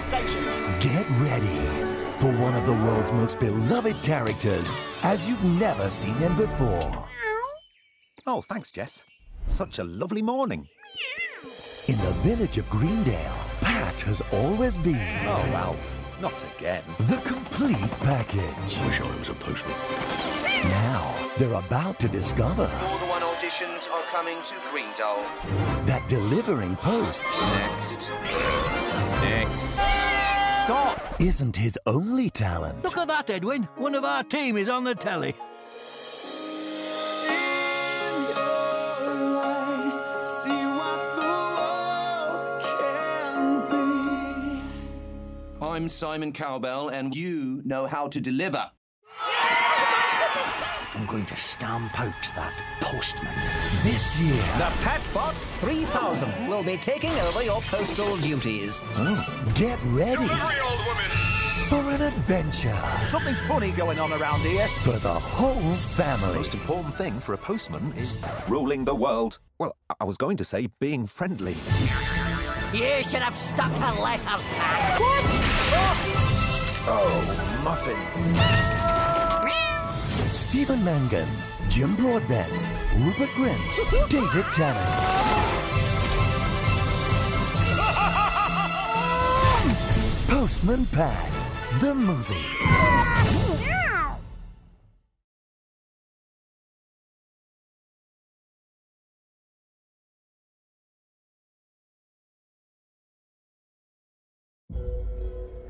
our station. Get ready for one of the world's most beloved characters as you've never seen him before. Oh, thanks, Jess. Such a lovely morning. In the village of Greendale, Pat has always been Oh, well, not again. the complete package. Wish I was a postman. Now, they're about to discover All the one auditions are coming to Greendale. that delivering post Next. Next. Stop! isn't his only talent. Look at that, Edwin. One of our team is on the telly. I'm Simon Cowbell, and you know how to deliver. I'm going to stamp out that postman. This year, The Patbot 3000 will be taking over your postal duties. Oh. get ready old woman! for an adventure Something funny going on around here. for the whole family. The Most important thing for a postman is ruling the world. Well, I- I was going to say being friendly. You should have stuck to letters, Pat. Oh, muffins. Stephen Mangan, Jim Broadbent, Rupert Grint, David Tennant. Postman Pat, the movie.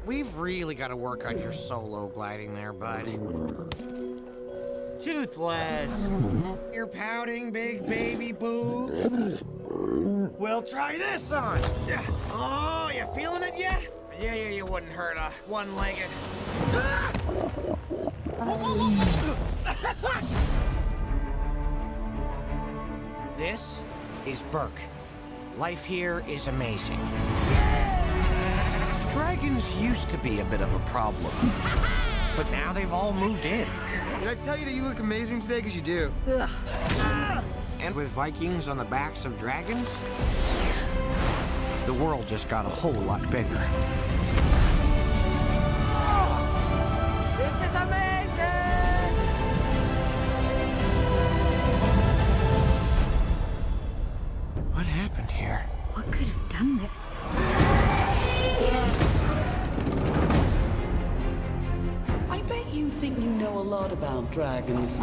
We've really got to work on your solo gliding there, bud. Toothless. You're pouting, big baby boo. We'll try this on. Oh, you feeling it yet? Yeah, yeah, you wouldn't hurt a one-legged. this is Berk. Life here is amazing. Dragons used to be a bit of a problem. But now they've all moved in. Did I tell you that you look amazing today? Because you do. And with Vikings on the backs of dragons, the world just got a whole lot bigger. This is amazing! Lot about dragons.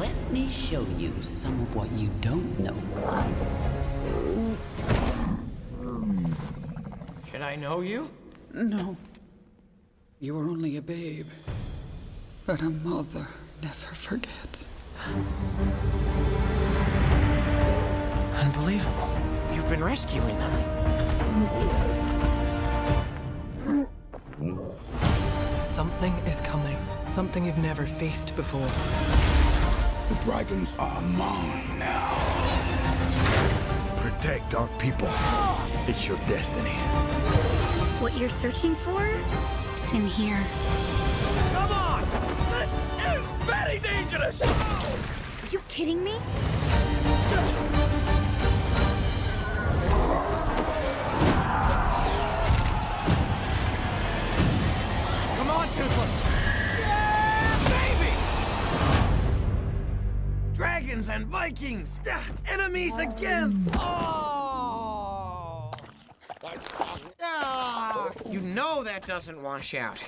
Let me show you some of what you don't know. Should I know you? No. You were only a babe. But a mother never forgets. Unbelievable. You've been rescuing them. Something is coming. Something you've never faced before. The dragons are mine now. Protect our people. It's your destiny. What you're searching for? It's in here. Come on! This is very dangerous! Are you kidding me? Dragons and Vikings! Enemies again! Oh! Ah, you know that doesn't wash out.